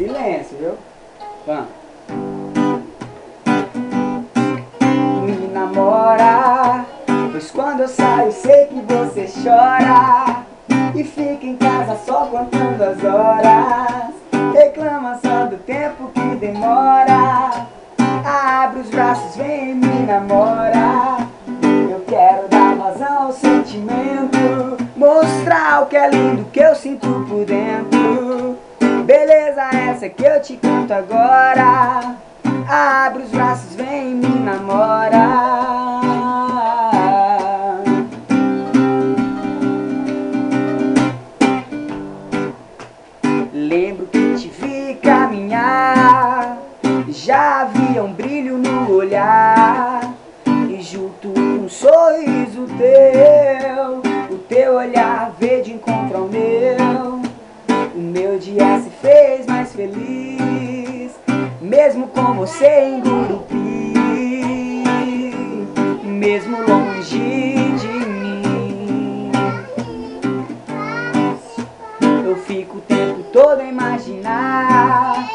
silêncio, viu? Vamos. Me namora, pois quando eu saio sei que você chora e fica em casa só contando as horas. Reclama só do tempo que demora. Abre os braços, vem e me namora. Eu quero dar vazão ao sentimento, mostrar o que é lindo que eu sinto por dentro. Beleza essa que eu te canto agora. Abre os braços, vem e me namora. Lembro que te vi caminhar, já havia um brilho no olhar. E junto com um sorriso teu, o teu olhar veio feliz, mesmo com você em Gurupi, mesmo longe de mim. Eu fico o tempo todo a imaginar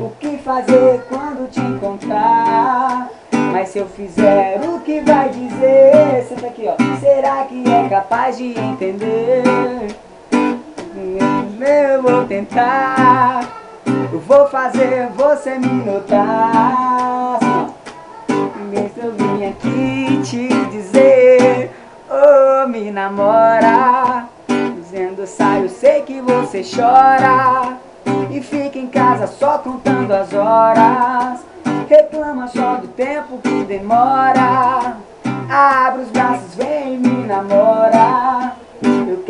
o que fazer quando te encontrar. Mas se eu fizer o que vai dizer, senta aqui ó, será que é capaz de entender? Eu vou tentar, eu vou fazer você me notar. Ó. Eu vim aqui te dizer, oh me namora. Dizendo sai, eu sei que você chora E fica em casa só contando as horas Reclama só do tempo que demora Abre os braços, vem me namora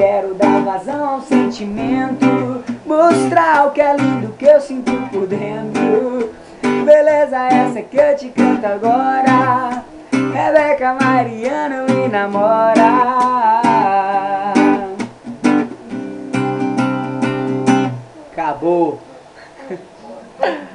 quero dar vazão ao sentimento Mostrar o que é lindo que eu sinto por dentro Beleza essa que eu te canto agora Rebeca Mariano me namora Acabou.